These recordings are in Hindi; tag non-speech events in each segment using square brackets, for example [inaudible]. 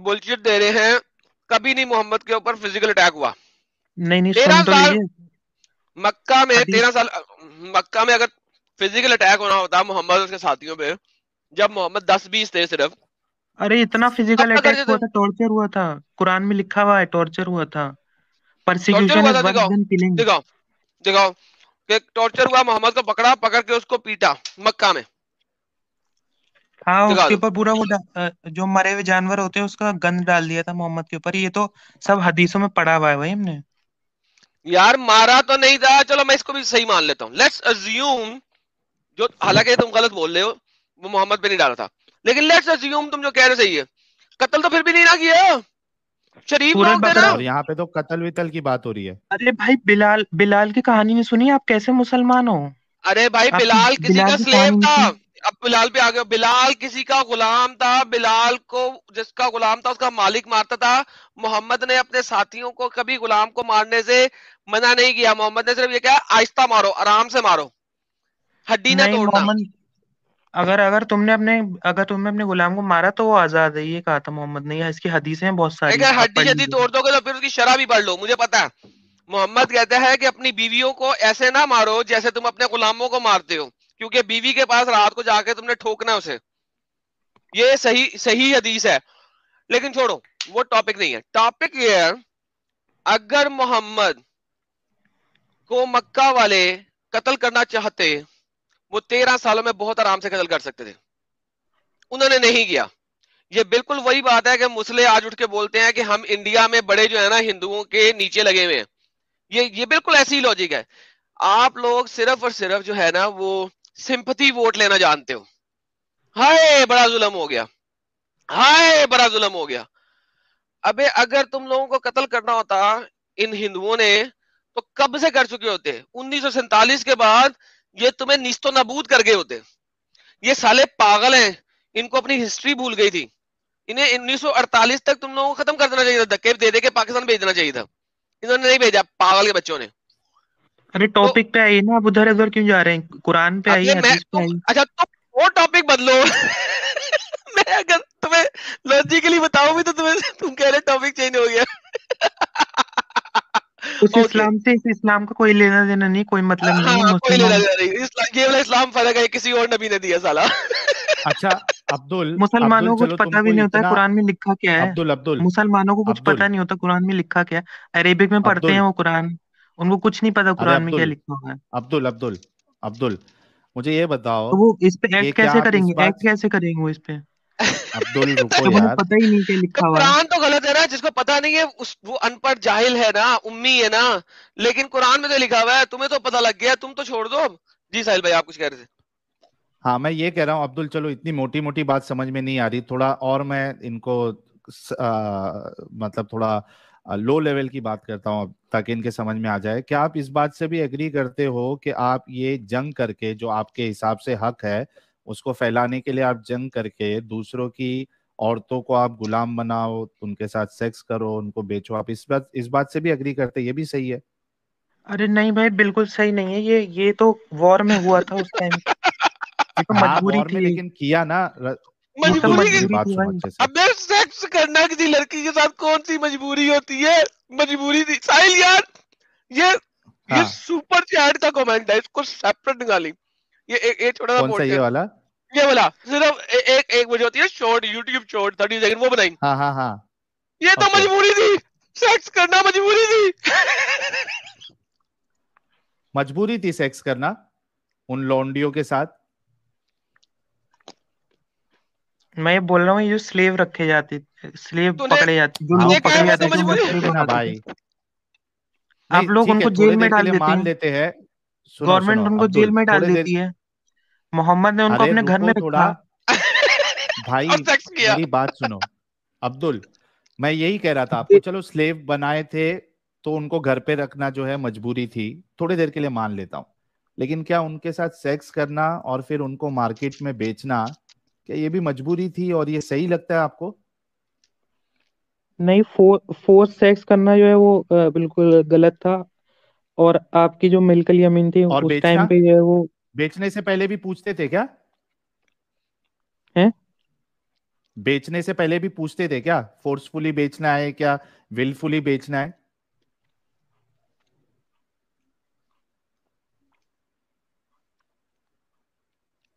बुलशिट दे रहे हैं कभी नहीं मोहम्मद के ऊपर फ़िज़िकल अटैक हुआ। नहीं नहीं तेरह साल मक्का में तेरह साल मक्का में अगर फ़िज़िकल अटैक होना होता मोहम्मद उसके साथियों पे जब मोहम्मद दस बीस थे सिर्फ़। अरे इतना फ़िज़िकल अटैक हुआ था टॉर्चर हुआ था। कुरान में लिखा हुआ है टॉर्चर हुआ था। परसिक्यूशन इज़ किलिंग दिखाओ दिखाओ कि टॉर्चर हुआ मोहम्मद को पकड़ा पकड़ के उसको पीटा मक्का में। हाँ दिखा उसके ऊपर पूरा वो डा- जो मरे हुए जानवर होते हैं उसका गंद डाल दिया था मोहम्मद के ऊपर। ये तो सब हदीसों में पढ़ा हुआ है भाई हमने। यार मारा तो नहीं था। चलो मैं इसको भी सही मान लेता हूँ। लेट्स अज्यूम जो हालाँकि तुम गलत बोल रहे हो वो मोहम्मद पे नहीं डाला था। लेकिन लेट्स अज्यूम तुम जो कह रहे सही है। कत्ल तो फिर भी नहीं ना किया। शरीफ सूरज और यहाँ पे तो कत्ल वितल की बात हो रही है। अरे भाई बिलाल बिलाल की कहानी नहीं सुनी? आप कैसे मुसलमान हो? अरे भाई बिलाल किसी का स्लेव था। अब बिलाल पे आ गया। बिलाल किसी का गुलाम था। बिलाल को जिसका गुलाम था उसका मालिक मारता था। मोहम्मद ने अपने साथियों को कभी गुलाम को मारने से मना नहीं किया। मोहम्मद ने सिर्फ़ ये कहा आहिस्ता मारो आराम से मारो। हड्डी ना तोड़ना। अगर अगर तुमने अपने अगर तुमने अपने गुलाम को मारा तो वो आज़ाद है। ये कहा था मोहम्मद ने। इसकी हदीसें हैं बहुत सारी। अगर हड्डी लीजिए। तोड़ दोगे तो फिर उसकी शराह भी पढ़ लो मुझे पता है। मोहम्मद कहता है कि अपनी बीवियों को ऐसे ना मारो जैसे तुम अपने गुलामों को मारते हो। क्योंकि बीवी के पास रात को जाके तुमने ठोकना उसे। ये सही सही हदीस है। लेकिन छोड़ो, वो टॉपिक नहीं है। टॉपिक ये है, अगर मोहम्मद को मक्का वाले कत्ल करना चाहते, वो तेरह सालों में बहुत आराम से कत्ल कर सकते थे। उन्होंने नहीं किया। ये बिल्कुल वही बात है कि मुसले आज उठ के बोलते हैं कि हम इंडिया में बड़े जो है ना, हिंदुओं के नीचे लगे हुए हैं। ये ये बिल्कुल ऐसी ही लॉजिक है। आप लोग सिर्फ़ और सिर्फ़ जो है ना, वो सिंपथी वोट लेना जानते हो। हाय, बड़ा जुल्म हो गया। हाय, बड़ा जुल्म हो गया। अबे, अगर तुम लोगों को कत्ल करना होता इन हिंदुओं ने तो कब से कर चुके होते? उन्नीस के बाद ये तुम्हें निस्तो नबूद कर गए होते। ये साले पागल हैं। इनको अपनी हिस्ट्री भूल गई थी। इन्हें 1948 तक तुम लोगों को खत्म कर देना चाहिए था। धक्के दे दे के पाकिस्तान भेज देना चाहिए था। इन्होंने नहीं भेजा, पागल के बच्चों ने। अरे टॉपिक तो पे आइए ना आप उधर उधर क्यों जा रहे हैं? कुरान पे आइए हदीस पे आइए अच्छा तुम वो टॉपिक बदलो। [laughs] मैं अगर तुम्हें लॉजिकली बताऊँ भी तो तुम्हें तुम कह रहे टॉपिक चेंज हो गया। [laughs] उस ओके इस्लाम से इस इस्लाम का कोई लेना देना नहीं कोई मतलब नहीं हाँ कोई लेना देना नहीं। इस्लाम ये वाला इस्लाम फ़र्क है किसी और नबी ने दिया साला। अच्छा अब्दुल [laughs] मुसलमानों को कुछ पता भी नहीं होता कुरान में लिखा क्या है। अब्दुल अब्दुल मुसलमानों को कुछ पता नहीं होता कुरान में लिखा क्या है। अरेबिक में पढ़ते हैं वो कुरान। उनको कुछ नहीं पता अरे कुरान में क्या लिखा हुआ है। अब्दुल अब्दुल अब्दुल मुझे ये बताओ तो वो इस पे एक्ट क्या कैसे करेंगे? बात एक्ट कैसे करेंगे वो इस पे? अब्दुल [laughs] रुको जब उन्हें यार। पता ही नहीं क्या तो लिखा हुआ है। कुरान तो गलत है ना जिसको पता नहीं है उस वो अनपढ़ जाहिल है ना उम्मी है ना। लेकिन कुरान में तो लिखा हुआ है तुम्हें तो पता लग गया तुम तो छोड़ दो जी साहिल भाई आप कुछ कह रहे थे? हाँ मैं ये कह रहा हूँ अब्दुल चलो इतनी मोटी मोटी बात समझ में नहीं आ रही। थोड़ा और मैं इनको स- आ, मतलब थोड़ा लो लेवल की बात करता हूँ ताकि इनके समझ में आ जाए। क्या आप इस बात से भी एग्री करते हो कि आप ये जंग करके जो आपके हिसाब से हक है उसको फैलाने के लिए आप जंग करके दूसरों की औरतों को आप गुलाम बनाओ उनके साथ सेक्स करो उनको बेचो आप इस बात इस बात से भी एग्री करते ये भी सही है? अरे नहीं भाई बिल्कुल सही नहीं है। ये ये तो वॉर में हुआ था उस टाइम [laughs] तो हाँ मजबूरी थी। लेकिन किया ना मजबूरी अबे सेक्स करना किसी लड़की के साथ कौन सी मजबूरी होती है? मजबूरी थी। साहिल यार ये ये हाँ। सुपर चैट का कमेंट है इसको सेपरेट निकाली। ये एक एक छोटा सा कौन सा ये पोर्शन वाला? ये वाला सिर्फ़ एक एक बजे होती है short YouTube short thirty second वो बनाई। हाँ हाँ हाँ। ये तो मजबूरी थी। सेक्स करना मजबूरी थी। [laughs] मजबूरी थी सेक्स करना उन लौंडियों के साथ। मैं ये बोल रहा हूँ ये जो स्लेव रखे जाते स्लेव पकड़े जाते जो हाँ लोग पकड़े जाते तो ना बनाते भाई। आप लोग है उनको जेल में डाल देते हैं। लेते हैं। गवर्नमेंट उनको जेल में डाल देती है। मोहम्मद ने उनको अपने घर में रखा। भाई और सेक्स किया। मेरी बात सुनो। अब्दुल मैं यही कह रहा था आपको चलो स्लेव बनाए थे तो उनको घर पे रखना जो है मजबूरी थी। थोड़ी देर के लिए मान लेता हूँ। लेकिन क्या उनके साथ सेक्स करना और फिर उनको मार्केट में बेचना क्या ये भी मजबूरी थी और ये सही लगता है आपको? नहीं फोर फोर्स सेक्स करना जो है वो बिल्कुल गलत था। और आपकी जो मिल्कल यमीन थी और उस बेचना? टाइम पे जो है वो बेचने से पहले भी पूछते थे क्या? है? बेचने से पहले भी पूछते थे क्या? फोर्सफुली बेचना है क्या? विलफुली बेचना है?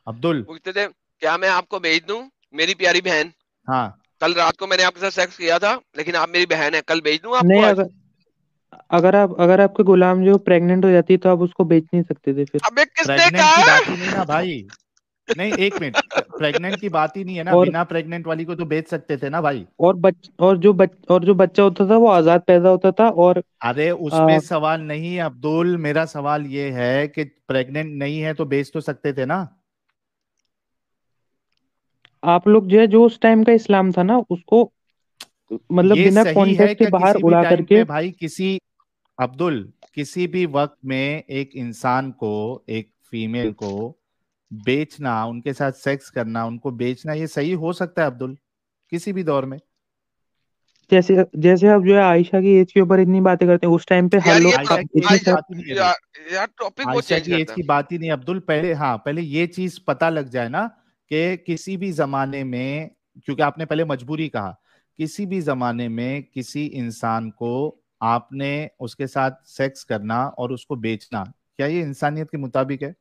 अब्दुल। पूछते थे क्या मैं आपको भेज दूँ? मेरी प्यारी बहन। हाँ। कल रात को मैंने आपके साथ सेक्स किया था लेकिन आप मेरी बहन है। कल भेज दूँ आपको? अगर अगर आप अगर आपके गुलाम जो प्रेग्नेंट हो जाती तो आप उसको बेच नहीं सकते थे फिर। अबे किसने प्रेग्नेंट कहा की बात ही नहीं ना भाई। नहीं एक मिनट। प्रेग्नेंट की बात ही नहीं है ना। और- बिना प्रेग्नेंट वाली को तो बेच सकते थे ना भाई। और बच और जो बच और जो बच्चा होता था वो आज़ाद पैदा होता था और अरे उसमें आ, सवाल नहीं है अब्दुल। मेरा सवाल ये है कि प्रेग्नेंट नहीं है तो बेच तो सकते थे ना। आप लोग जो है जो उस टाइम का इस्लाम था ना उसको मतलब ये बिना सही है के बाहर उड़ा करके? भाई किसी अब्दुल किसी भी वक्त में एक इंसान को एक फीमेल को बेचना उनके साथ सेक्स करना उनको बेचना ये सही हो सकता है अब्दुल किसी भी दौर में? जैसे जैसे आप जो है आयशा की एज के ऊपर इतनी बातें करते हैं उस टाइम पे हर लोग आयशा ही यार टॉपिक चेंज की एज की बात ही नहीं अब्दुल पहले हाँ पहले ये चीज़ पता लग जाए ना कि किसी भी जमाने में, क्योंकि आपने पहले मजबूरी कहा, किसी भी जमाने में किसी इंसान को आपने उसके साथ सेक्स करना और उसको बेचना, क्या ये इंसानियत के मुताबिक है?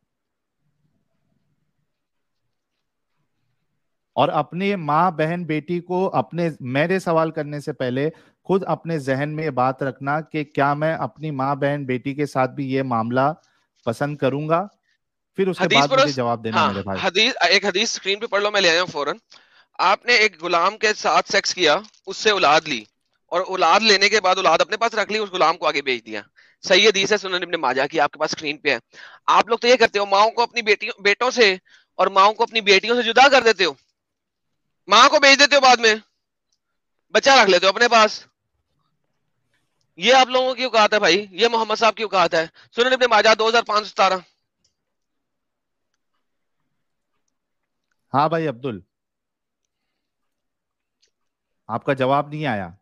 और अपने माँ, बहन, बेटी को अपने, मेरे सवाल करने से पहले खुद अपने जहन में ये बात रखना कि क्या मैं अपनी माँ, बहन, बेटी के साथ भी ये मामला पसंद करूँगा? फिर उसके बाद मुझे जवाब देना मेरे हाँ भाई। हदीस एक हदीस स्क्रीन पे पढ़ लो मैं ले आया फ़ौरन। आपने एक गुलाम के साथ सेक्स किया उससे औलाद ली। और औलाद लेने के बाद औलाद अपने पास रख ली उस गुलाम को आगे बेच दिया। सही हदीस है सुनन इब्ने माजा की आपके पास स्क्रीन पे है। आप लोग तो ये करते हो माओ को अपनी बेटियों बेटों से और माओ को अपनी बेटियों से जुदा कर देते हो। माँ को बेच देते हो बाद में। बच्चा रख लेते हो अपने पास। ये आप लोगों की औकात है भाई ये मोहम्मद साहब की औकात है। सुनन इब्ने माजा दो हज़ार पाँच सतारह। हाँ भाई अब्दुल। आपका जवाब नहीं आया।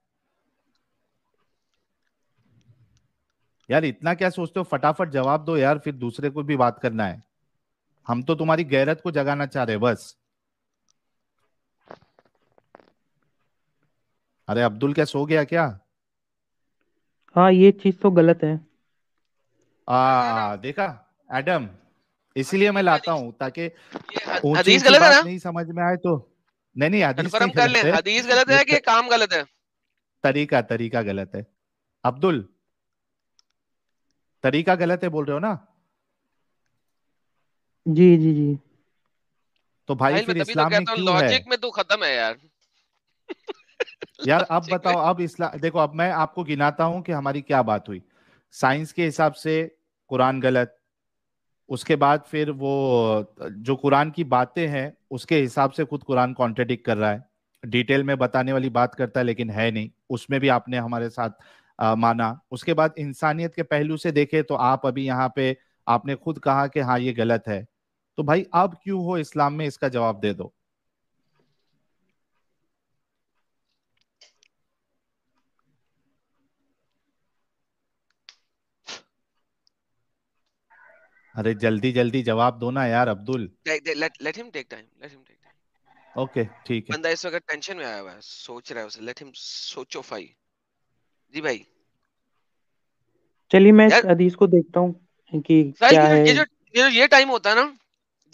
यार इतना क्या सोचते हो? फटाफट जवाब दो यार फिर दूसरे को भी बात करना है। हम तो तुम्हारी गैरत को जगाना चाह रहे बस। अरे अब्दुल क्या सो गया क्या? हाँ ये चीज़ तो गलत है। आ देखा? एडम इसीलिए मैं लाता हूँ ताकि हदीस गलत है ना? नहीं समझ में आए तो। नहीं नहीं हदीस नहीं कर ले। है। हदीस गलत है कि काम गलत है? तरीका तरीका गलत है। अब्दुल तरीका गलत है बोल रहे हो ना? जी जी जी। तो भाई भाई फिर तो इस्लाम में क्यों है? लॉजिक में तू खत्म है यार। यार [laughs] अब बताओ अब इस्लाम देखो अब मैं आपको गिनाता हूँ कि हमारी क्या बात हुई। साइंस के हिसाब से कुरान गलत उसके बाद फिर वो जो कुरान की बातें हैं उसके हिसाब से खुद कुरान कॉन्ट्रेडिक्ट कर रहा है। डिटेल में बताने वाली बात करता है लेकिन है नहीं। उसमें भी आपने हमारे साथ आ, माना। उसके बाद इंसानियत के पहलू से देखे तो आप अभी यहाँ पे आपने खुद कहा कि हाँ ये गलत है। तो भाई आप क्यों हो इस्लाम में? इसका जवाब दे दो। अरे जल्दी जल्दी जवाब दो ना यार Abdul. Let let him take time let him take time okay ठीक है। बंदा इस वक्त टेंशन में आया हुआ है सोच रहा है उसे लेट हिम सोचो फाई जी भाई। चलिए मैं इस हदीस को देखता हूँ कि क्या है। ये जो ये जो ये टाइम होता है ना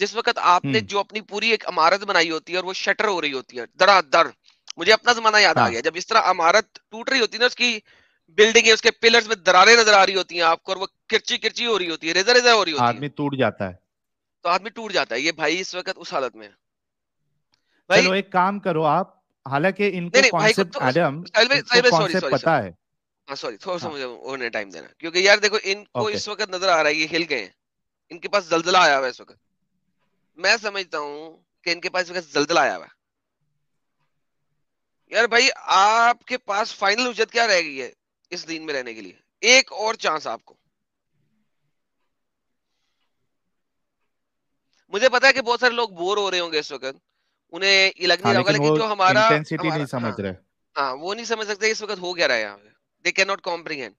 जिस वक्त आपने हम्म। जो अपनी पूरी एक इमारत बनाई होती है और वो शटर हो रही होती है दरादर मुझे अपना जमाना याद आ हाँ। गया जब इस तरह इमारत टूट रही होती है ना उसकी बिल्डिंग है उसके पिलर्स में दरारें नज़र आ रही होती हैं आपको और वो किरची किरची हो रही होती है रेजा रेजा हो रही होती है। आदमी टूट जाता है। तो आदमी टूट जाता है ये भाई इस वक्त उस हालत में भाई चलो एक काम करो आप हालाँकि इनको नहीं, भाई को कॉन्सेप्ट एडम साहिल भाई साहिल भाई सॉरी कॉन्सेप्ट सॉरी पता है। सॉरी थोड़ा सा। मुझे होने टाइम देना। क्योंकि यार देखो इनको ओके। इस वक्त नज़र आ रहा है ये हिल गए हैं। इनके पास जलजला आया हुआ है इस वक्त। मैं समझता हूँ कि इनके पास इस वक्त जलजला आया हुआ है। यार भाई आपके पास फाइनल उजत क्या रह गई है? इस दिन में रहने के लिए। एक और चांस आपको। मुझे पता है कि बहुत सारे लोग बोर हो रहे होंगे इस वक्त। उन्हें ये लग नहीं रहा होगा लेकिन जो हमारा इंटेंसिटी हमारा नहीं समझ हाँ, रहे। हाँ वो नहीं समझ सकते इस वक्त हो क्या रहा है यहाँ पे। दे कैन नॉट कॉम्प्रीहेंड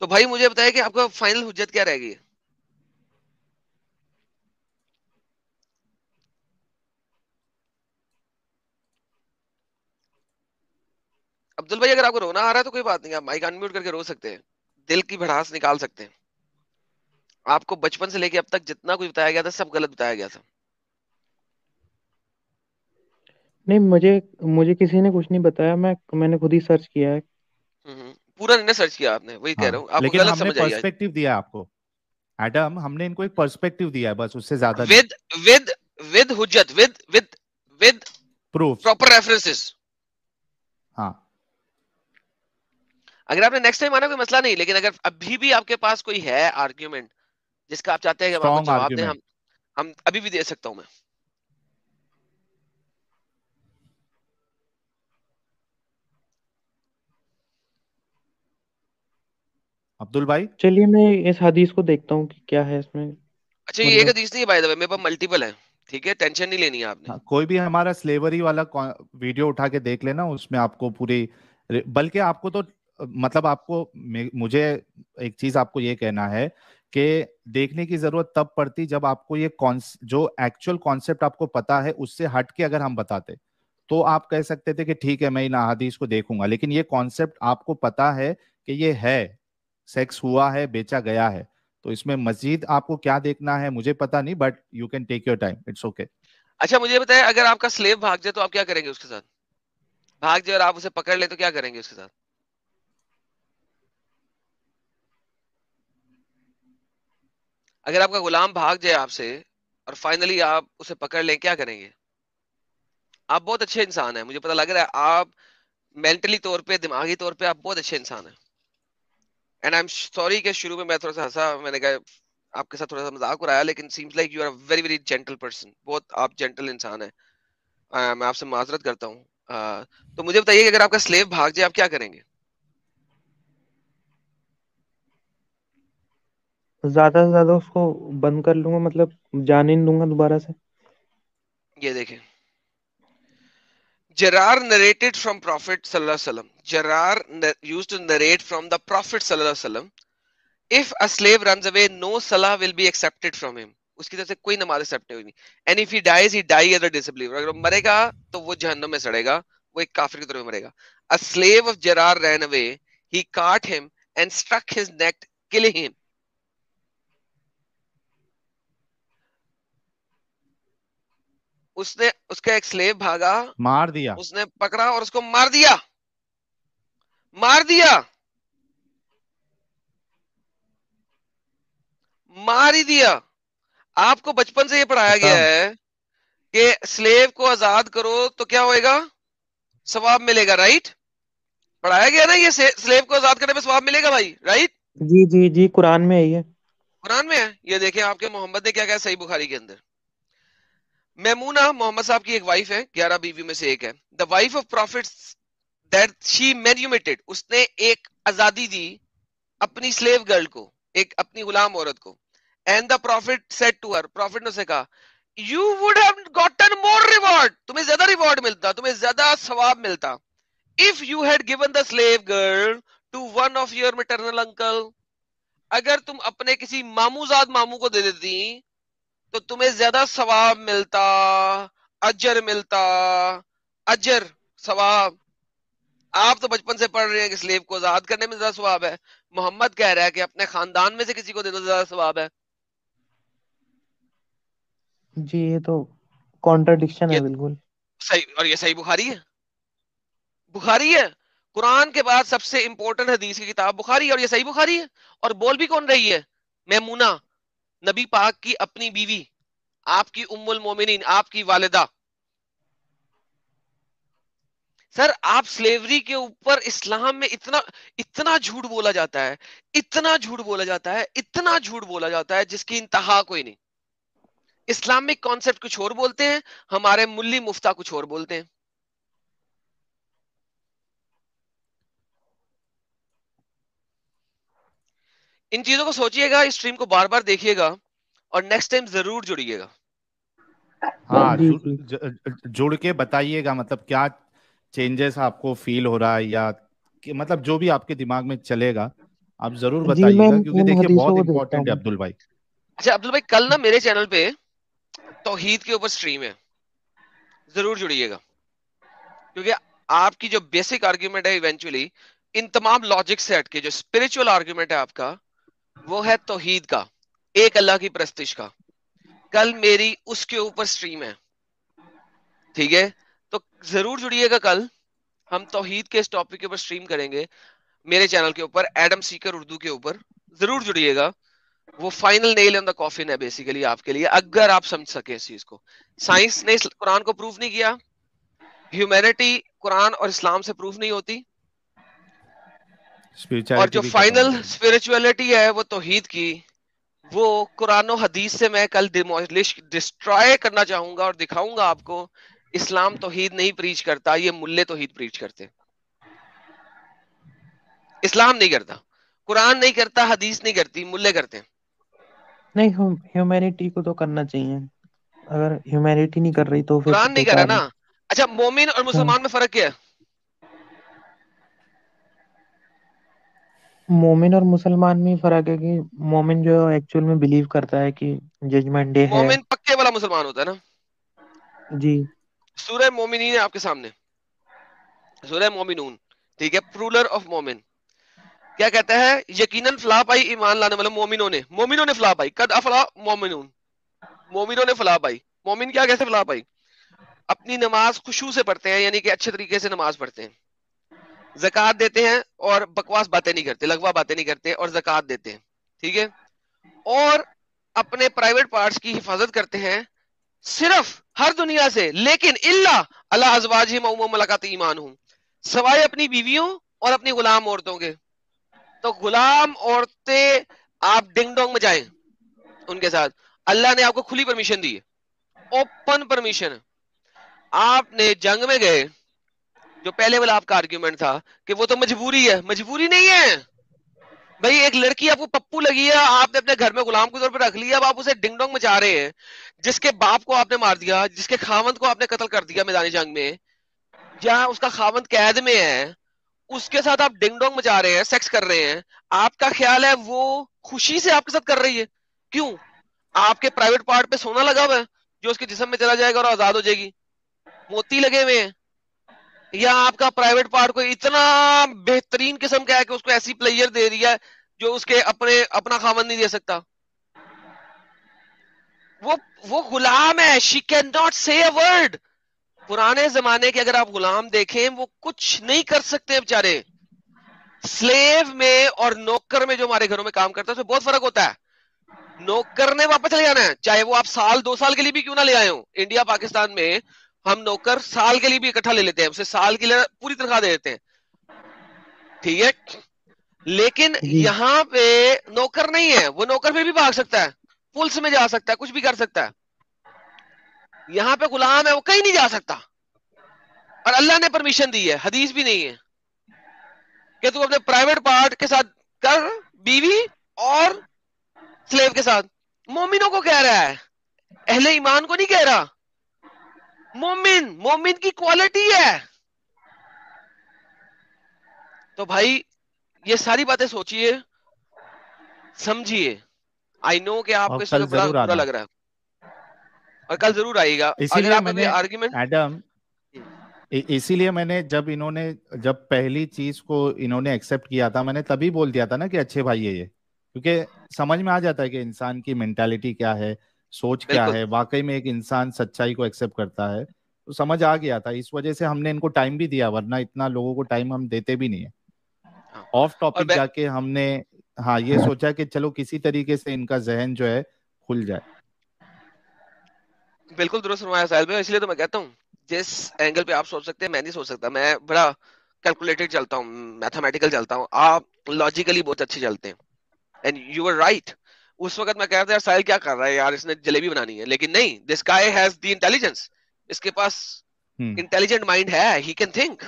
तो भाई मुझे बताया कि आपका फाइनल हुज्जत क्या रह अब्दुल भाई अगर आपको रोना आ रहा है तो कोई बात नहीं आप माइक अनम्यूट करके रो सकते हैं। दिल की भड़ास निकाल सकते हैं। आपको बचपन से लेके अब तक जितना कुछ बताया गया था सब गलत बताया गया था। नहीं मुझे मुझे किसी ने कुछ नहीं बताया मैं मैंने खुद ही सर्च किया है। हम्म, हम्म। पूरा नहीं सर्च किया आपने वही कह हाँ, रहा हूँ आपको लेकिन गलत समझ पर्सपेक्टिव दिया आपको। एडम हमने इनको एक पर्सपेक्टिव दिया है बस उससे ज़्यादा with with with हुज्जत with with with proof proper references हाँ। अगर आपने नेक्स्ट टाइम आना कोई मसला नहीं लेकिन अगर अभी भी आपके पास कोई है आर्ग्यूमेंट जिसका आप चाहते हैं कि हम जवाब दें हम हम अभी भी दे सकता हूँ मैं। अब्दुल भाई? चलिए मैं इस हदीस को देखता हूँ कि क्या है इसमें। अच्छा ये एक हदीस नहीं है बाय द वे मेरे पास मल्टीपल है ठीक है? टेंशन नहीं लेनी है आपने। हाँ, कोई भी हमारा स्लेवरी वाला वीडियो उठा के देख लेना उसमें आपको पूरी बल्कि आपको तो मतलब आपको मुझे एक चीज़ आपको ये कहना है कि देखने की ज़रूरत तब पड़ती जब आपको ये जो एक्चुअल कॉन्सेप्ट आपको पता है, उससे हट के अगर हम बताते तो आप कह सकते थे कि ठीक है, मैं इन अहादीस को देखूँगा, लेकिन ये कॉन्सेप्ट आपको पता है कि ये है सेक्स हुआ है, बेचा गया है तो इसमें मजीद आपको क्या देखना है, मुझे पता नहीं but you can take your time it's okay अच्छा मुझे बताए, अगर आपका स्लेव भाग जाए तो आप क्या करेंगे उसके साथ? भाग जाए और आप उसे पकड़ ले तो क्या करेंगे उसके साथ? अगर आपका गुलाम भाग जाए आपसे और फाइनली आप उसे पकड़ लें क्या करेंगे? आप बहुत अच्छे इंसान हैं मुझे पता लग रहा है आप मेंटली तौर पे दिमागी तौर पे आप बहुत अच्छे इंसान हैं। एंड आई एम सॉरी कि शुरू में मैं थोड़ा सा हंसा मैंने कहा आपके साथ थोड़ा सा मज़ाक उड़ाया लेकिन seems like you are very very gentle person बहुत आप जेंटल इंसान है। Uh, मैं आपसे माजरत करता हूँ। Uh, तो मुझे बताइए कि अगर आपका स्लेव भाग जाए आप क्या करेंगे? ज़्यादा से ज़्यादा उसको बंद कर लूँगा मतलब जाने नहीं दूँगा दोबारा से। ये देखें Jarar narrated from Prophet sallallahu na- used to narrate from the Prophet sallallahu. If a slave runs away, no salah will be accepted from him. उसकी तरफ़ से कोई नमाज़ एक्सेप्ट नहीं and if he dies he die as a disbeliever अगर मरेगा तो वो जहन्नम में सड़ेगा। वो एक काफिर की तरह मरेगा। A slave of Jarar ran away he caught him and struck his neck killing him उसने उसका एक स्लेव भागा मार दिया। उसने पकड़ा और उसको मार दिया। मार दिया। मार ही दिया। आपको बचपन से ये पढ़ाया। गया है कि स्लेव को आज़ाद करो तो क्या होएगा? सवाब मिलेगा राइट पढ़ाया गया ना ये स्लेव को आज़ाद करने में सवाब मिलेगा भाई राइट जी जी जी कुरान में है ये। कुरान में है। ये देखें आपके मोहम्मद ने क्या कहा सही बुखारी के अंदर। मैमूना मोहम्मद साहब की एक वाइफ है, ग्यारह बीवी में से एक है। The wife of prophet that she manumitted उसने एक आज़ादी दी अपनी स्लेव गर्ल को, एक अपनी गुलाम औरत को। And the prophet said to her prophet ने उसे कहा you would have gotten more reward तुम्हें ज़्यादा रिवॉर्ड मिलता, तुम्हें ज़्यादा सवाब मिलता if you had given the slave girl to one of your maternal uncle अगर तुम अपने किसी मामूजाद मामू को दे देती तो तुम्हें ज़्यादा सवाब मिलता अजर मिलता अजर सवाब। आप तो बचपन से पढ़ रहे हैं कि स्लेव को आज़ाद करने में ज़्यादा सवाब है। मोहम्मद कह रहा है कि अपने खानदान में से किसी को दे दो ज़्यादा सवाब है। जी ये तो कॉन्ट्रडिक्शन है बिल्कुल। सही और ये सही बुखारी है। बुखारी है। कुरान के बाद सबसे इंपॉर्टेंट हदीस की किताब बुखारी है और ये सही बुखारी है। और बोल भी कौन रही है? मैमूना नबी पाक की अपनी बीवी, आपकी उम्मुल मोमिनीन, आपकी वालिदा। सर, आप स्लेवरी के ऊपर इस्लाम में इतना इतना झूठ बोला जाता है, इतना झूठ बोला जाता है, इतना झूठ बोला जाता है, जिसकी इंतहा कोई नहीं। इस्लामिक कॉन्सेप्ट कुछ और बोलते हैं, हमारे मुल्ली मुफ्ता कुछ और बोलते हैं। इन चीज़ों को सोचिएगा इस स्ट्रीम को बार बार देखिएगा और नेक्स्ट टाइम ज़रूर जुड़िएगा। हाँ जी, जुड़, ज- जुड़ के बताइएगा मतलब क्या चेंजेस आपको फील हो रहा है या कि मतलब जो भी आपके दिमाग में चलेगा आप ज़रूर बताइएगा क्योंकि देखिए बहुत इंपॉर्टेंट है अब्दुल भाई। अच्छा अब्दुल भाई कल ना मेरे चैनल पे तौहीद के ऊपर स्ट्रीम है। ज़रूर जुड़िएगा। क्योंकि आपकी जो बेसिक आर्ग्यूमेंट है इवेंचुअली इन तमाम लॉजिक से हटके जो स्पिरिचुअल आर्ग्यूमेंट है आपका वो है तोहीद का, एक अल्लाह की प्रस्तिश का। कल मेरी उसके ऊपर स्ट्रीम है। ठीक है? तो ज़रूर जुड़िएगा कल। हम तोहीद के इस टॉपिक के ऊपर स्ट्रीम करेंगे। मेरे चैनल के ऊपर एडम सीकर उर्दू के ऊपर। ज़रूर जुड़िएगा। वो final nail in the coffin है बेसिकली आपके लिए, अगर आप समझ सके इस चीज़ को। साइंस ने कुरान को प्रूव नहीं किया। ह्यूमैनिटी कुरान और इस्लाम से प्रूव नहीं होती। और जो फाइनल स्पिरिचुअलिटी है वो तोहीद की वो कुरान हदीस से मैं कल डिस्ट्रॉय करना चाहूँगा और दिखाऊँगा आपको इस्लाम तोहीद नहीं प्रीच करता ये मुल्ले तोहीद प्रीच करते। इस्लाम नहीं करता कुरान नहीं करता हदीस नहीं करती मुल्ले करते। नहीं ह्यूमैनिटी को तो करना चाहिए। अगर ह्यूमैनिटी नहीं कर रही तो कुरान नहीं कर रहा ना। अच्छा मोमिन और मुसलमान में फ़र्क क्या है? मोमिन और मुसलमान में फ़र्क है कि मोमिन जो एक्चुअल में बिलीव करता है कि जजमेंट डे है। मोमिन पक्के वाला मुसलमान होता है ना? जी। सूरह मोमिनीन है आपके सामने। सूरह मोमिनून ठीक है? प्रूलर ऑफ़ मोमिन क्या कहता है? यकीनन फला पाई ईमान लाने वाले मोमिनों ने। मोमिनों ने फला पाई कद अफला मोमिनून? मोमिनों ने फला पाई मोमिन क्या कैसे फला पाई अपनी नमाज़ खुशू से पढ़ते हैं यानी कि अच्छे तरीके से नमाज़ पढ़ते हैं। जक़ात देते हैं और बकवास बातें नहीं करते, लगवा बातें नहीं करते और जक़ात देते हैं, ठीक है? और अपने प्राइवेट पार्ट्स की हिफाजत करते हैं सिर्फ़ हर दुनिया से, लेकिन इल्ला अल्लाह अजवाजी मुलाकात ईमान हूँ सवाए अपनी बीवियों और अपनी गुलाम औरतों के। तो गुलाम औरतें आप डिंग डोंग में जाएँ उनके साथ। अल्लाह ने आपको खुली परमिशन दी है। ओपन परमिशन आपने जंग में गए जो पहले वाला आपका आर्ग्यूमेंट था, कि वो तो मजबूरी है। मजबूरी नहीं है। भाई, एक लड़की आपको पप्पू लगी है, आपने अपने घर में गुलाम के तौर पर रख लिया, अब आप उसे डिंग डोंग मचा रहे हैं, जिसके बाप को आपने मार दिया, जिसके खावंत को आपने कत्ल कर दिया मैदानी जंग में जहाँ उसका खावंत कैद में है, उसके साथ आप डिंग डोंग मचा रहे हैं सेक्स कर रहे हैं, आपका ख्याल है वो खुशी से आपके साथ कर रही है? क्यों? आपके प्राइवेट पार्ट पे सोना लगा हुआ है, जो उसके जिसम में चला जाएगा और आज़ाद हो जाएगी। मोती लगे हुए हैं। या आपका प्राइवेट पार्ट को इतना बेहतरीन किस्म का है कि उसको ऐसी प्लेयर दे दिया है जो उसके अपने, अपना खामन नहीं दे सकता। वो वो गुलाम है। She can not say word पुराने जमाने के अगर आप गुलाम देखें, वो कुछ नहीं कर सकते बेचारे। स्लेव में और नौकर में जो हमारे घरों में काम करता है, उसमें बहुत फ़र्क होता है। नौकर ने वापस चले जाना है। चाहे वो आप साल, दो साल के लिए भी क्यों ना ले आए हो। इंडिया पाकिस्तान में हम नौकर साल के लिए भी इकट्ठा ले लेते हैं उसे साल के लिए पूरी तनख्वाह दे देते हैं। ठीक है? लेकिन यहाँ पे नौकर नहीं है वो नौकर फिर भी भाग सकता है पुलिस में जा सकता है कुछ भी कर सकता है। यहाँ पे गुलाम है वो कहीं नहीं जा सकता। और अल्लाह ने परमिशन दी है हदीस भी नहीं है कि तू अपने प्राइवेट पार्ट के साथ कर बीवी और स्लेव के साथ। मोमिनों को कह रहा है अहले ईमान को नहीं कह रहा। मोमिन मोमिन की क्वालिटी है। तो भाई ये सारी बातें सोचिए समझिए। आई नो कि आपको इसमें बड़ा बुरा लग रहा है। और कल ज़रूर आएगा। इसीलिए मैंने आर्ग्यूमेंट एडम इसीलिए मैंने जब इन्होंने जब पहली चीज़ को इन्होंने एक्सेप्ट किया था मैंने तभी बोल दिया था ना कि अच्छे भाई है ये। क्योंकि समझ में आ जाता है कि इंसान की मेंटालिटी क्या है सोच क्या है? वाकई में एक इंसान सच्चाई को एक्सेप्ट करता है। तो समझ आ गया था। इस वजह से हमने इनको टाइम भी दिया वरना इतना लोगों को टाइम हम देते भी नहीं है। ऑफ़। टॉपिक जाके हमने हाँ ये सोचा कि चलो किसी तरीके से इनका जहन जो है खुल जाए। बिल्कुल दुरुस्त फरमाया भाई इसलिए तो मैं कहता हूँ जिस एंगल पे आप सोच सकते हैं मैं नहीं सोच सकता। मैं बड़ा कैलकुलेटेड चलता हूँ मैथमेटिकल चलता हूँ। आप लॉजिकली बहुत अच्छे चलते हैं। एंड यू आर राइट उस वक्त मैं कह रहा था साहिल क्या कर रहा है यार? इसने जलेबी बनानी है। लेकिन नहीं this guy has the intelligence इसके पास इंटेलिजेंट hmm. माइंड है। ही कैन थिंक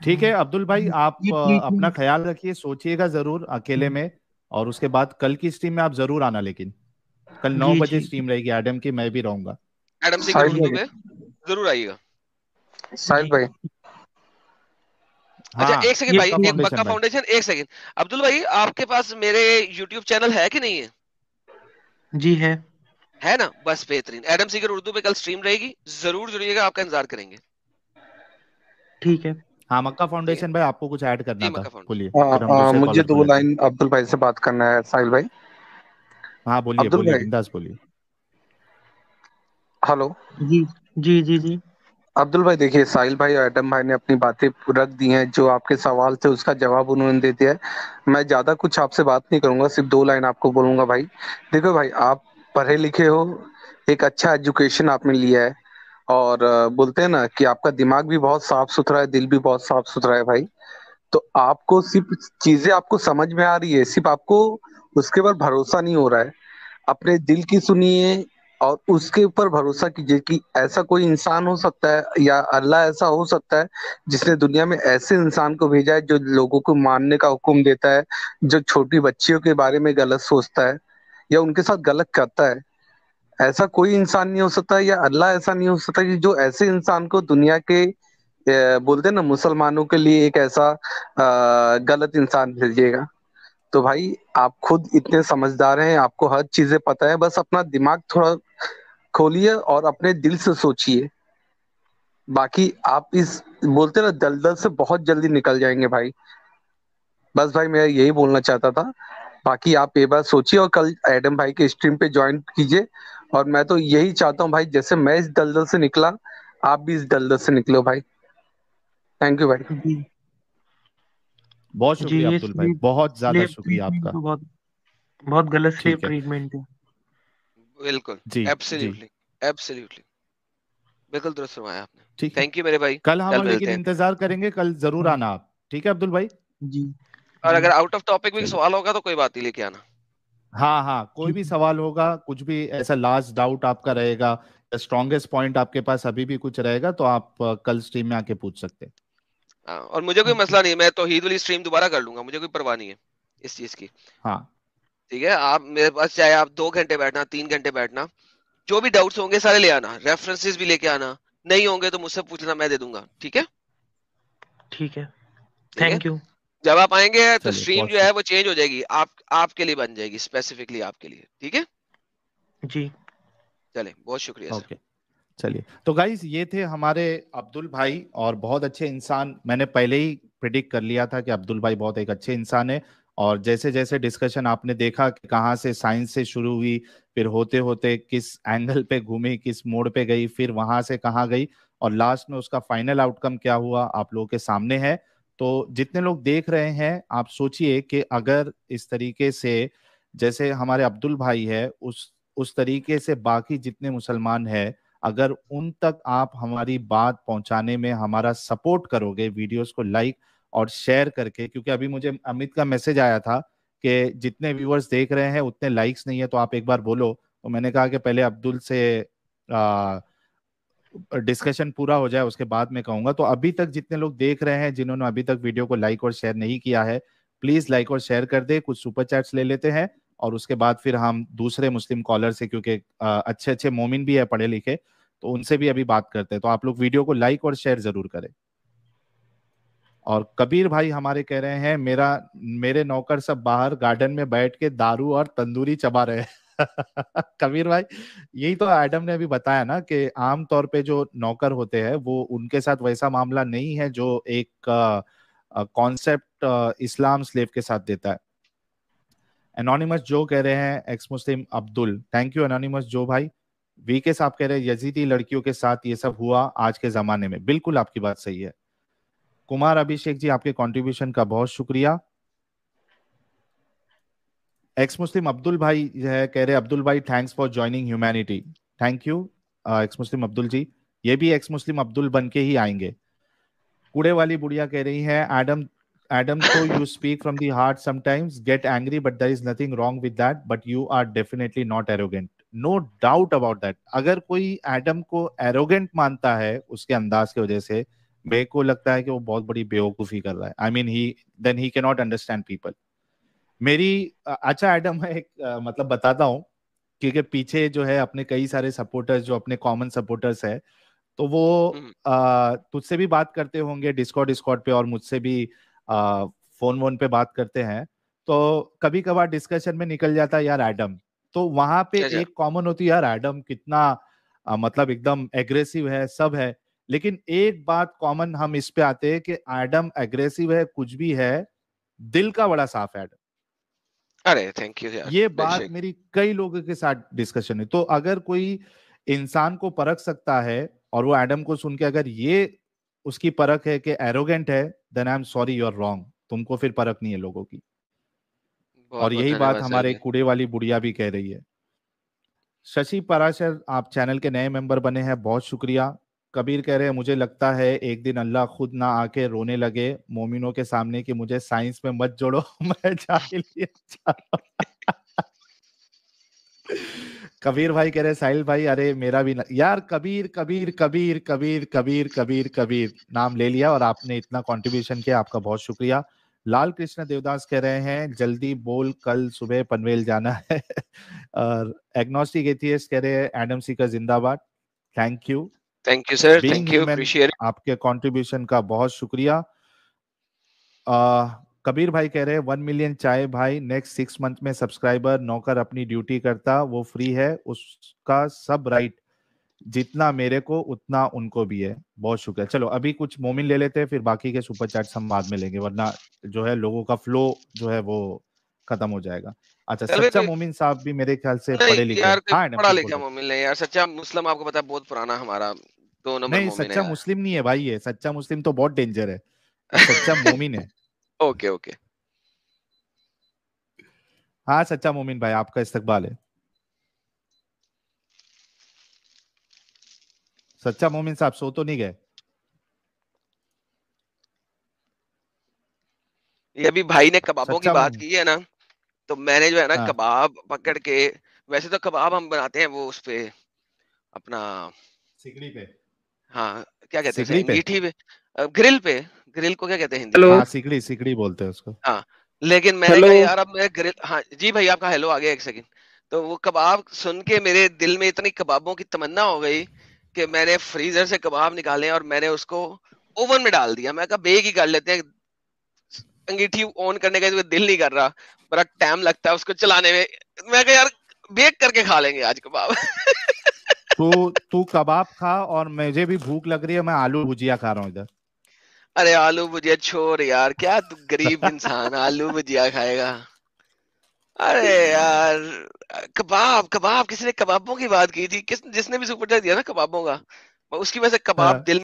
ठीक है अब्दुल भाई आप अपना ख्याल रखिए सोचिएगा ज़रूर अकेले में और उसके बाद कल की स्ट्रीम में आप ज़रूर आना लेकिन कल नौ बजे स्ट्रीम रहेगी एडम की मैं भी रहूँगा। एडम सिंह ज़रूर आइएगा। साहिल भाई। अच्छा हाँ, एक सेकंड भाई एक बक्का फाउंडेशन एक सेकंड अब्दुल भाई आपके पास मेरे यूट्यूब चैनल है कि नहीं है? जी है। है ना? बस बेहतरीन। एडम सीकर उर्दू पे कल स्ट्रीम रहेगी। ज़रूर जुड़िएगा आपका इंतज़ार करेंगे। ठीक है। हाँ मक्का फाउंडेशन भाई आपको कुछ ऐड करना था। बोलिए मुझे दो लाइन अब्दुल भाई से बात करना है साहिल भाई। हाँ बोलिए बोलिए। बिंदास बोलिए। हेलो। जी जी जी जी। अब्दुल भाई, देखिए, साहिल भाई और एडम भाई ने अपनी बातें रख दी हैं, जो आपके सवाल थे, उसका जवाब उन्होंने दे दिया है। मैं ज़्यादा कुछ आपसे बात नहीं करूँगा, सिर्फ़ दो लाइन आपको बोलूँगा भाई। देखो भाई, आप पढ़े लिखे हो, एक अच्छा एजुकेशन आपने लिया है, और बोलते हैं ना कि आपका दिमाग भी बहुत साफ़ सुथरा है, दिल भी बहुत साफ़ सुथरा है भाई। तो आपको सिर्फ़ चीज़ें आपको समझ में आ रही है, सिर्फ़ आपको उसके ऊपर भरोसा नहीं हो रहा है। अपने दिल की सुनिए और उसके ऊपर भरोसा कीजिए कि ऐसा कोई इंसान हो सकता है या अल्लाह ऐसा हो सकता है जिसने दुनिया में ऐसे इंसान को भेजा है जो लोगों को मानने का हुक्म देता है, जो छोटी बच्चियों के बारे में गलत सोचता है या उनके साथ गलत करता है। ऐसा कोई इंसान नहीं हो सकता या अल्लाह ऐसा नहीं हो सकता कि जो ऐसे इंसान को दुनिया के बोलते ना, मुसलमानों के लिए एक ऐसा गलत इंसान भेजिएगा तो भाई, आप खुद इतने समझदार हैं, आपको हर चीज़ें पता है, बस अपना दिमाग थोड़ा खोलिए और अपने दिल से सोचिए। बाकी आप इस, बोलते ना, दलदल से बहुत जल्दी निकल जाएँगे भाई। बस भाई, मैं यही बोलना चाहता था। बाकी आप ये बात सोचिए और कल एडम भाई के स्ट्रीम पे ज्वाइन कीजिए। और मैं तो यही चाहता हूँ भाई, जैसे मैं इस दलदल से निकला, आप भी इस दलदल से निकलो भाई। थैंक यू भाई। बहुत शुक्रिया अब्दुल भाई बहुत ज़्यादा शुक्रिया आपका। तो बहुत बहुत गलत स्लेव ट्रीटमेंट है। बिल्कुल जी एब्सोल्युटली एब्सोल्युटली बिल्कुल दुरुस्त फरमाया आपने। ठीक थैंक यू मेरे भाई। कल हम लेकिन इंतज़ार करेंगे कल ज़रूर आना आप। ठीक है अब्दुल भाई? जी। और अगर आउट ऑफ़ टॉपिक भी सवाल होगा तो कोई बात नहीं लेके आना। हाँ हाँ कोई भी सवाल होगा कुछ भी ऐसा लास्ट डाउट आपका रहेगा स्ट्रॉन्गेस्ट पॉइंट आपके पास अभी भी कुछ रहेगा तो आप कल स्ट्रीम में आके पूछ सकते हैं। हाँ, और मुझे कोई मसला नहीं मैं तौहीद वाली स्ट्रीम दोबारा कर लूँगा मुझे कोई परवाह नहीं है इस चीज़ की। हाँ। ठीक है आप मेरे पास चाहे आप दो घंटे बैठना तीन घंटे बैठना जो भी डाउट्स होंगे सारे ले आना रेफरेंसेस भी लेके आना नहीं होंगे तो मुझसे पूछना मैं दे दूँगा ठीक है? ठीक है। थैंक यू जब आप आएँगे तो स्ट्रीम जो है वो चेंज हो जाएगी आप आपके लिए बन जाएगी स्पेसिफिकली आपके लिए ठीक है? जी। चले बहुत शुक्रिया सर ओके। चलिए। तो गाइस ये थे हमारे अब्दुल भाई और बहुत अच्छे इंसान। मैंने पहले ही प्रिडिक्ट कर लिया था कि अब्दुल भाई बहुत एक अच्छे इंसान है और जैसे जैसे डिस्कशन आपने देखा कि कहाँ से साइंस से शुरू हुई, फिर होते होते किस एंगल पे घूमी, किस मोड़ पे गई, फिर वहाँ से कहाँ गई और लास्ट में उसका फाइनल आउटकम क्या हुआ, आप लोगों के सामने है। तो जितने लोग देख रहे हैं, आप सोचिए कि अगर इस तरीके से जैसे हमारे अब्दुल भाई है, उस उस तरीके से बाकी जितने मुसलमान है अगर उन तक आप हमारी बात पहुँचाने में हमारा सपोर्ट करोगे, वीडियोस को लाइक और शेयर करके, क्योंकि अभी मुझे अमित का मैसेज आया था कि जितने व्यूअर्स देख रहे हैं, उतने लाइक्स नहीं है तो आप एक बार बोलो। तो मैंने कहा कि पहले अब्दुल से डिस्कशन पूरा हो जाए, उसके बाद में कहूँगा। तो अभी तक जितने लोग देख रहे हैं, जिन्होंने अभी तक वीडियो को लाइक और शेयर नहीं किया है, प्लीज़ लाइक और शेयर कर दे, कुछ सुपर चैट्स ले लेते हैं। और उसके बाद फिर हम दूसरे मुस्लिम कॉलर से, क्योंकि अच्छे अच्छे मोमिन भी है पढ़े लिखे तो उनसे भी अभी बात करते हैं। तो आप लोग वीडियो को लाइक और शेयर ज़रूर करें। और कबीर भाई हमारे कह रहे हैं, मेरा, मेरे नौकर सब बाहर गार्डन में बैठ के दारू और तंदूरी चबा रहे [laughs] कबीर भाई, यही तो एडम ने अभी बताया ना कि आम तौर पे जो नौकर होते हैं, वो उनके साथ वैसा मामला नहीं है जो एक कॉन्सेप्ट इस्लाम स्लेव के साथ देता है। एनोनिमस जो कह रहे हैं ex Muslim Abdul thank you anonymous जो भाई वीके साहब कह रहे हैं यजीदी लड़कियों के साथ ये सब हुआ आज के जमाने में। बिल्कुल आपकी बात सही है। कुमार अभिषेक जी, आपके कंट्रीब्यूशन का बहुत शुक्रिया। एक्स मुस्लिम अब्दुल भाई है, कह रहे अब्दुल भाई thanks for joining humanity thank you ex Muslim Abdul ji. ये भी एक्स मुस्लिम अब्दुल बन के ही आएँगे। कूड़े वाली बुढ़िया कह रही है एडम एडम तो you speak from the heart sometimes get angry but there is nothing wrong with that but you are definitely not arrogant no doubt about that अगर कोई एडम को एरोगेंट मानता है उसके अंदाज की वजह से मेरे को लगता है कि वो बहुत बड़ी बेवकूफ़ी कर रहा है। I mean he then he can not understand people मेरी अच्छा एडम मैं एक मतलब बताता हूँ क्योंकि पीछे जो है अपने कई सारे सपोर्टर्स जो अपने कॉमन सपोर्टर्स है तो वो तुझसे भी बात करते होंगे डिस्कॉर्ड डिस्कॉर्ड पे और मुझसे भी फ़ोन वोन पे बात करते हैं तो कभी कभार डिस्कशन में निकल जाता है यार एडम तो वहाँ पे एक कॉमन होती है यार एडम कितना आ, मतलब एकदम एग्रेसिव है सब है। लेकिन एक बात कॉमन हम इस पे आते हैं कि एडम एग्रेसिव है कुछ भी है दिल का बड़ा साफ़ है एडम अरे थैंक यू यार। ये बात मेरी कई लोगों के साथ डिस्कशन है तो अगर कोई इंसान को परख सकता है और वो एडम को सुन के अगर ये उसकी परख है कि एरोगेंट है then I am sorry you are wrong तुमको फिर परख नहीं है लोगों की। और यही बात हमारे कूड़े वाली बुढ़िया भी कह रही है। शशि पराशर आप चैनल के नए मेंबर बने हैं बहुत शुक्रिया। कबीर कह रहे हैं मुझे लगता है एक दिन अल्लाह खुद ना आके रोने लगे मोमिनों के सामने कि मुझे साइंस में मत जोड़ो [laughs] मैं जाहिलियत। कबीर भाई कह रहे साहिल भाई अरे मेरा भी न... यार कबीर कबीर कबीर कबीर कबीर कबीर कबीर नाम ले लिया और आपने इतना कंट्रीब्यूशन किया आपका बहुत शुक्रिया। लाल कृष्ण देवदास कह रहे हैं जल्दी बोल कल सुबह पनवेल जाना है। [laughs] और एग्नोस्टिक एथियस्ट कह रहे हैं एडम सी का जिंदाबाद thank you thank you sir thank you आपके कंट्रीब्यूशन का बहुत शुक्रिया। आ, कबीर भाई कह रहे हैं वन मिलियन चाय भाई नेक्स्ट सिक्स मंथ में सब्सक्राइबर नौकर अपनी ड्यूटी करता वो फ्री है उसका सब राइट जितना मेरे को उतना उनको भी है। बहुत शुक्रिया। चलो अभी कुछ मोमिन ले लेते हैं फिर बाकी के सुपर चैट्स हम बाद में लेंगे वरना जो है लोगों का फ्लो जो है वो खत्म हो जाएगा। अच्छा सच्चा मोमिन साहब भी मेरे ख्याल से पढ़े लिखे हाँ, पढ़ा लिखा मोमिन नहीं यार सच्चा मुस्लिम आपको पता है बहुत पुराना हमारा दो नंबर नहीं सच्चा मुस्लिम नहीं है भाई ये सच्चा मुस्लिम तो बहुत डेंजर है। सच्चा मोमिन है। [laughs] ओके ओके हाँ सच्चा मोमिन भाई आपका इस्तकबाल है। सच्चा मोमिन साहब सो तो नहीं गए? ये अभी भाई ने कबाबों की बात की है ना तो मैंने जो है ना हाँ। कबाब पकड़ के वैसे तो कबाब हम बनाते हैं वो उस पे अपना सिगड़ी पे। हाँ क्या कहते हैं? अंगीठी पे? ग्रिल पे। ग्रिल को क्या कहते हैं हिंदी हाँ सिगड़ी सिगड़ी बोलते हैं उसको। हाँ लेकिन मैंने कहा यार अब मैं ग्रिल हाँ जी भाई आपका हेलो आ गया एक सेकंड तो वो कबाब सुन के मेरे दिल में इतनी कबाबों की तमन्ना हो गई कि मैंने फ्रीजर से कबाब निकाले और मैंने उसको ओवन में डाल दिया। मैं कहा बेक ही कर लेते हैं। अंगीठी ऑन करने का तो दिल नहीं कर रहा। बड़ा टाइम लगता है उसको चलाने में। मैं कहा यार बेक करके खा लेंगे आज कबाब। तो तू कबाब खा और मुझे भी भूख लग रही है मैं आलू भुजिया खा रहा हूँ इधर। अरे आलू भुजिया छोड़ यार क्या तू गरीब इंसान आलू भुजिया खाएगा अरे यार कबाब कबाब किसी ने कबाबों की बात की थी किस जिसने भी सुपर दिया ना कबाबों का उसकी वजह से कबाब हाँ। दिल